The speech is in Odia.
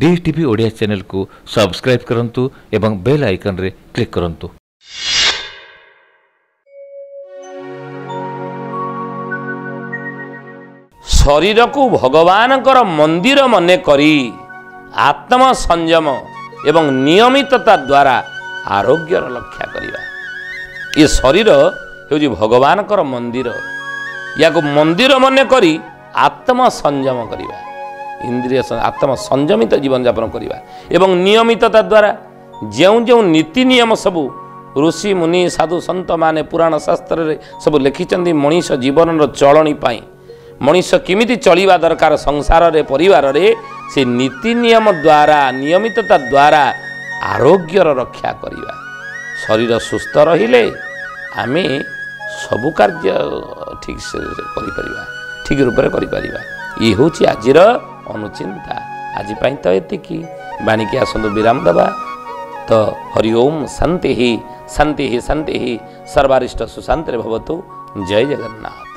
ଡି ଟିଭି ଓଡ଼ିଆ ଚ୍ୟାନେଲକୁ ସବସ୍କ୍ରାଇବ୍ କରନ୍ତୁ ଏବଂ ବେଲ୍ ଆଇକନ୍ରେ କ୍ଲିକ୍ କରନ୍ତୁ। ଶରୀରକୁ ଭଗବାନଙ୍କର ମନ୍ଦିର ମନେ କରି ଆତ୍ମ ସଂଯମ ଏବଂ ନିୟମିତତା ଦ୍ୱାରା ଆରୋଗ୍ୟର ରକ୍ଷା କରିବା। ଏ ଶରୀର ହେଉଛି ଭଗବାନଙ୍କର ମନ୍ଦିର। ୟାକୁ ମନ୍ଦିର ମନେ କରି ଆତ୍ମ ସଂଯମ କରିବା। ଇନ୍ଦ୍ରିୟ ଆତ୍ମ ସଂଯମିତ ଜୀବନଯାପନ କରିବା। ଏବଂ ନିୟମିତତା ଦ୍ୱାରା ଯେଉଁ ଯେଉଁ ନୀତି ନିୟମ ସବୁ ଋଷି ମୁନି ସାଧୁ ସନ୍ତମାନେ ପୁରାଣ ଶାସ୍ତ୍ରରେ ସବୁ ଲେଖିଛନ୍ତି ମଣିଷ ଜୀବନର ଚଳଣି ପାଇଁ। ମଣିଷ କେମିତି ଚଳିବା ଦରକାର ସଂସାରରେ ପରିବାରରେ ସେ ନୀତି ନିୟମ ଦ୍ୱାରା ନିୟମିତତା ଦ୍ୱାରା ଆରୋଗ୍ୟର ରକ୍ଷା କରିବା। ଶରୀର ସୁସ୍ଥ ରହିଲେ ଆମେ ସବୁ କାର୍ଯ୍ୟ ଠିକ୍ ସେ କରିପାରିବା ଠିକ୍ ରୂପରେ କରିପାରିବା। ଇଏ ହେଉଛି ଆଜିର ଅନୁଚିନ୍ତା। ଆଜି ପାଇଁ ତ ଏତିକି। ବାଣିକି ଆସନ୍ତୁ ବିରାମ ଦେବା। ତ ହରି ଓମ୍ ଶାନ୍ତି ହି ଶାନ୍ତି ହି ଶାନ୍ତି ହି। ସର୍ବାରିଷ୍ଟ ସୁଶାନ୍ତିରେ ଭବତୁ। ଜୟ ଜଗନ୍ନାଥ।